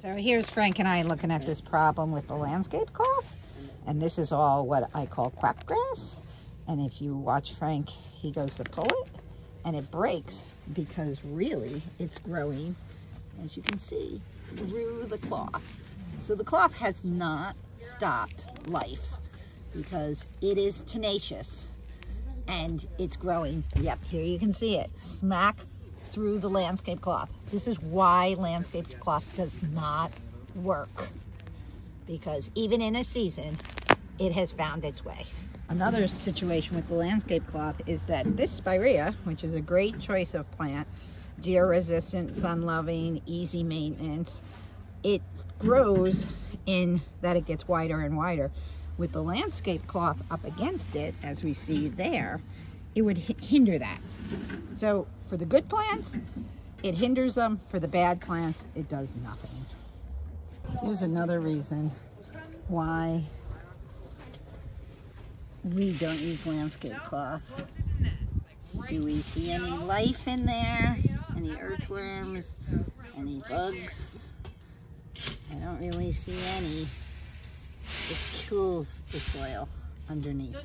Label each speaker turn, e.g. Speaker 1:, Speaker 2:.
Speaker 1: So here's Frank and I looking at this problem with the landscape cloth. And this is all what I call quack crapgrass. And if you watch Frank, he goes to pull it and it breaks because really it's growing, as you can see, through the cloth. So the cloth has not stopped life because it is tenacious and it's growing. Yep, here you can see it, smack through the landscape cloth. This is why landscape cloth does not work because even in a season, it has found its way. Another situation with the landscape cloth is that this spirea, which is a great choice of plant, deer resistant, sun loving, easy maintenance, it grows in that it gets wider and wider. With the landscape cloth up against it, as we see there, it would hinder that. So for the good plants, it hinders them. For the bad plants, it does nothing. Here's another reason why we don't use landscape cloth. Do we see any life in there? Any earthworms? Any bugs? I don't really see any. It kills the soil underneath.